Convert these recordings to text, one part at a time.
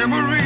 Memories,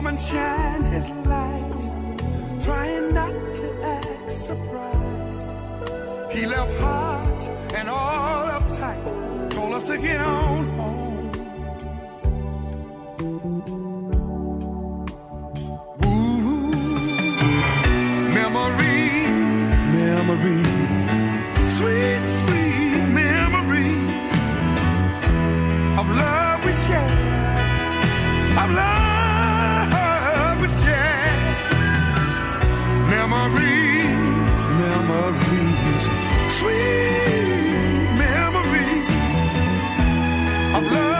Lawman shine his light, trying not to act surprised. He left hot and all uptight, told us to get on home. Ooh, memories, memories, sweet, sweet memories of love we shared love